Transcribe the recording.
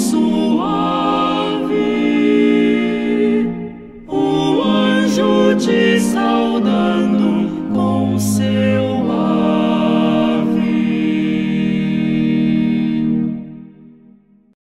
Ten piedade